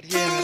But yeah.